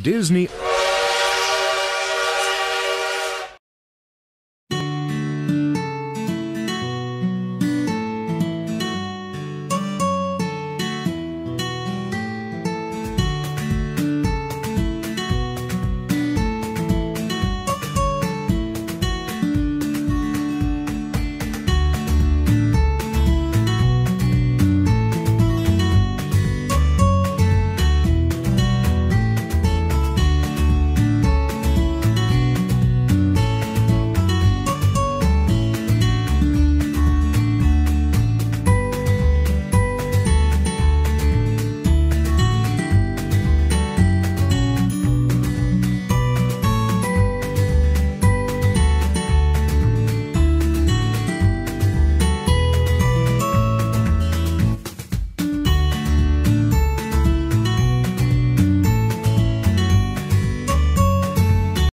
Disney